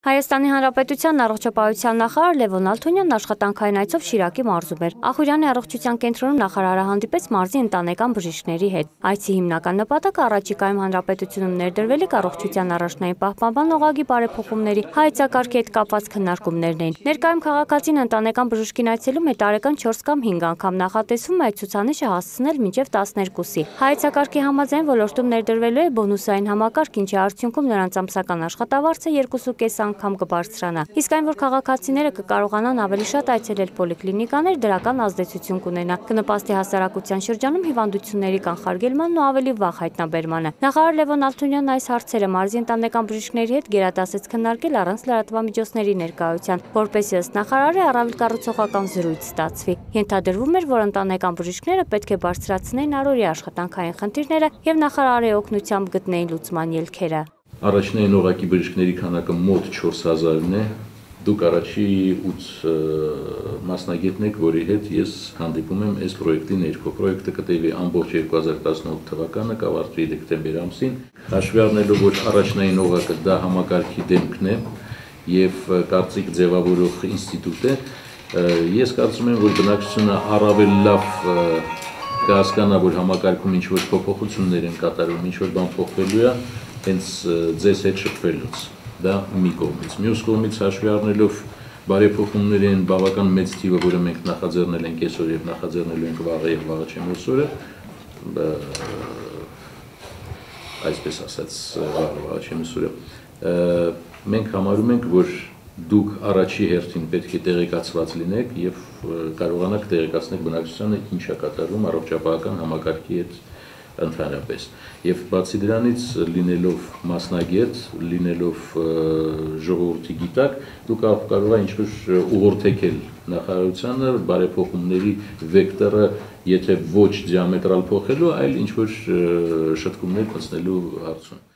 Հայաստանի Հանրապետության առողջապահության նախարար Լևոն Ալթունյանն աշխատանքային այցով Շիրակի մարզում էր։ Ախուրյանի առողջության կենտրոնում նախարարը հանդիպեց մարզի ընտանեկան բժիշկների հետ։ Այցի հիմնական նպատակը առաջիկայում հանրապետությունում ներդրվելիք առողջության առաջնային պահպանման օղակի բարեփոխումների հայեցակարգի հետ կապված քննարկումներն էին։ Ներկայում քաղաքացին ընտանեկան բժշկին այցելում է տարեկան 4 կամ 5 անգամ նախատեսվում է այդ ցուցանիշը հասցնել մինչև 12-ի։ Հայեցակարգի համաձայն ոլորտում ներդրվելու է բոնուսային համակարգ, ինչի արդյունքում նրանց ամսական աշխատավարձը 2.5 անգամ կբարձրանա։ Իսկ այն, որ քաղաքացիները կկարողանան ավելի շատ այցելել պոլիկլինիկաներ, դրական ազդեցություն կունենա, կնպաստի հասարակության շրջանում հիվանդությունների կանխարգելմանն ու ավելի վաղ հայտնաբերմանը։ Նախարար Լևոն Ալթունյանն այս հարցերը մարզի ընտանեկան բժիշկների հետ գերադասեց քննարկել առանց լրատվամիջոցների ներկայության, որպեսզի ըստ նախարարի առավել կառուցողական զրույց ստացվի։ Ենթադրվում էր, որ ընտանեկան բժիշկները պետք է բարձրացնեին առօրյա աշխատանքային խնդիրները եւ նախարարի օգնությամբ գտնեին լուծման ելքերը առաջնային օղակի բժիշկների քանակը մոտ 4000-ն է։ Դուք առաջի 8 մասնագետն եք, որի հետ ես հանդիպում եմ այս պրոյեկտի ներքո։ Պրոյեկտը կտևի ամբողջ 2018 թվականը, կավարտվի դեկտեմբեր ամսին։ Հաշվի առնելով, որ առաջնային օղակը դա համակարգի դեմքն է եւ կարծիք ձևավորող ինստիտուտ է, ես կարծում եմ, որ բնակչությունը առավել լավ կհասկանա, որ համակարգում ինչ որ փոփոխություններ են կատարվում, ինչ որ բան փոխվելու է, հենց ձեզ հետ շփվելուց։ Դա մի կողմից։ Մյուս կողմից հաշվի առնելով բարեփոխումների են բավական մեծ թիվը, որը մենք նախաձեռնել ենք այսօր եւ նախաձեռնելու ենք վաղը եւ վաղը չեմ ուսորը, այսպես ասած, վաղը վաղը չեմ ուսորը, մենք համարում ենք, որ դուք առաջի հերթին պետք է տեղեկացված լինեք եւ կարողանաք տեղեկացնել բնակչությանը ինչա կատարվում առողջապահական համակարգի հետ ընդհանրապես։ Եվ բացի դրանից լինելով մասնագետ, լինելով ժողովրդի գիտակ, դուք կարող եք ինչպես ուղղորդեկել նախարարությանը բարեփոխումների վեկտորը, եթե ոչ դիամետրալ փոխելու, այլ ինչ որ շտկումներ մտցնելու հարցում։